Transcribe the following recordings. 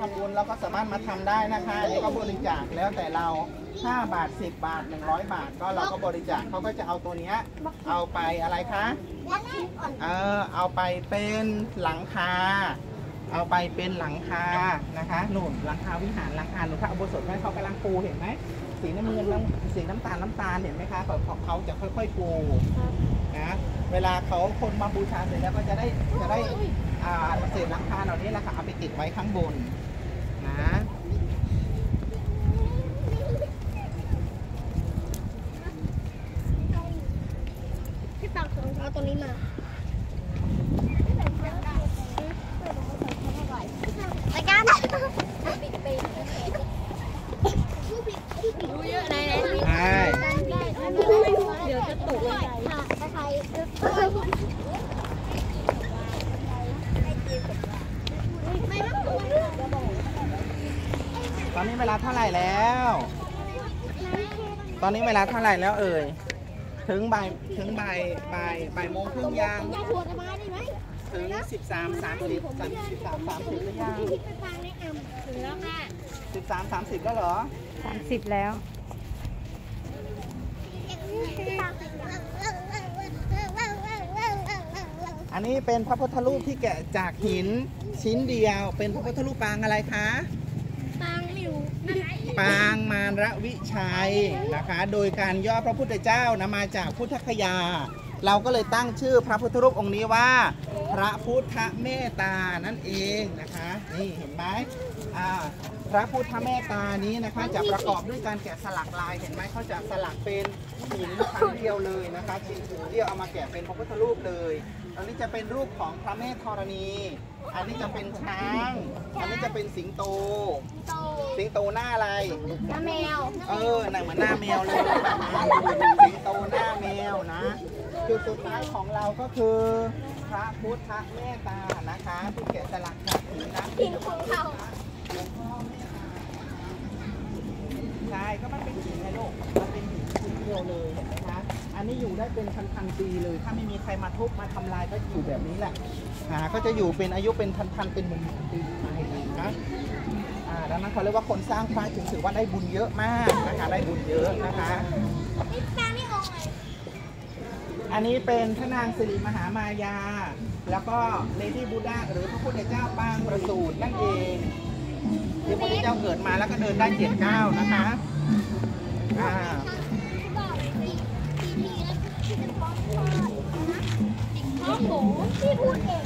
ทำบุญเราก็สามารถมาทำได้นะคะอันนี้ก็บริจาคแล้วแต่เรา 5 บาท 10 บาท 100 บาท ก็เราก็บริจาคเขาก็จะเอาตัวเนี้ยเอาไปอะไรคะเออเอาไปเป็นหลังคา เอาไปเป็นหลังคานะคะหนุนหลังคาวิหารหลังคาหนุนพระอุโบสถให้เขากำลังปูเห็นไหมสีน้ำเงินน้ำสีน้ำตาลน้ำตาลเห็นไหมคะของเขาจะค่อยๆปูนะเวลาเขาคนมาบูชาเสร็จแล้วก็จะได้จะได้อ่า เศษหลังคาเหล่านี้แหละค่ะเอาไปติดไว้ข้างบนนะ พี่ปักรองเท้าตัวนี้มาไปกันปิดปีดูเยอะไหนไหน ใช่ เดี๋ยวจะตกเลยใคร ตอนนี้ เวลาเท่าไหร่แล้ว ตอนนี้เวลาเท่าไหร่แล้วเอ่ย ถึงบ่ายถึงบ่ายบ่ายบ่ายโมงครึ่งยัง ยาถั่วจะมาได้ไหมถึง13 30 13 30หรือยังไปฟังในอ่ำถึงแล้วค่ะ13 30แล้วเหรอสามสิบแล้วอันนี้เป็นพระพุทธรูปที่แกะจากหินชิ้นเดียว เป็นพระพุทธรูปปางอะไรคะฟังไม่รู้ ปางมารวิชัยนะคะ โดยการย่อพระพุทธเจ้านะมาจากพุทธคยา เราก็เลยตั้งชื่อพระพุทธรูปองค์นี้ว่า พระพุทธเมตตานั่นเองนะคะ นี่เห็นไหมอ่าพระพุทธเมตตานี้นะคะจะประกอบด้วยการแกะสลักลายเห็นไหมเขาจะสลักเป็นหินชั้นเดียวเลยนะคะชิ้นเดียวเอามาแกะเป็นพระพุทธรูปเลยอันนี้จะเป็นรูปของพระแม่ธรณีอันนี้จะเป็นช้าง อันนี้จะเป็นสิงโตโตสิงโตหน้าอะไรน้าแมว เออหนังเหมือนหน้าแมวเลย สิงโตหน้าแมวนะ จุดสุดท้ายของเราก็คือ พระพุทธเมตตา นะคะที่แกะสลักจากหินนะหินของเขาใช่ ก็มันเป็นหินไงลูก มันเป็นหินชิ้นเดียวเลยเห็นไหมคะ อันนี้อยู่ได้เป็นพันๆปีเลย ถ้าไม่มีใครมาทุบมาทำลายก็อยู่แบบนี้แหละอ่าก็จะอยู่เป็นอายุเป็นพันๆเป็นหมื่นๆปีไปนะอ่าดังนั้นเขาเรียกว่าคนสร้างพระจึงถือว่าได้บุญเยอะมากนะคะได้บุญเยอะนะคะนี่ฟังนี่องค์ไหนอันนี้เป็นพระนางสิริมหามายา แล้วก็เลดี้บูดาหรือพระพุทธเจ้าปางประสูตินั่นเองที่พระพุทธเจ้าเกิดมาแล้วก็เดินได้เจ็ดเก้าวนะคะอ่า หมูที่พูดเอง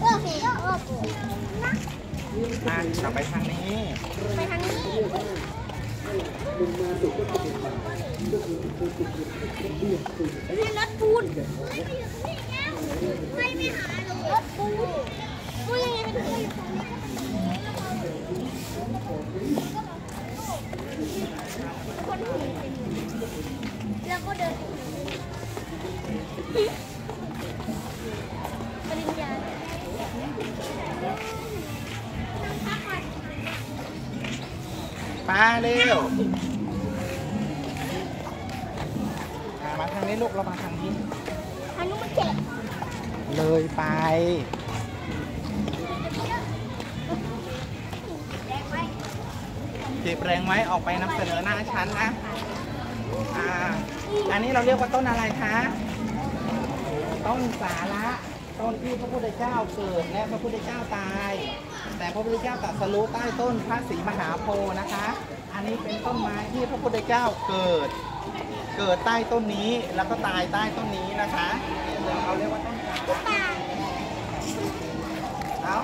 โอเคโอเคนะอ่าต่อไปทางนี้ ไปทางนี้ให้รถปูนไม่ไม่หารอกรถปูนปูนยังไงเป็นปูนอยู่ตรงนี้คนหูแล้วก็เดิน ปริญญาป้าเร็วอ่ามาทางนี้ลูกเรามาทางนี้ อันนู้นมันเจ็บเลยไป เจ็บแรงไหมออกไปนำเสนอหน้าชั้นนะ อ่า อันนี้เราเรียกว่าต้นอะไรคะ ต้องสาระตอนที่พระพุทธเจ้าเกิดและพระพุทธเจ้าตาย แต่พระพุทธเจ้าตัดสรู้ใต้ต้นพระศรีมหาโพธิ์นะคะ อันนี้เป็นต้นไม้ที่พระพุทธเจ้าเกิด เกิดใต้ต้นนี้แล้วก็ตายใต้ต้นนี้นะคะเราเรียกว่าต้นสาระา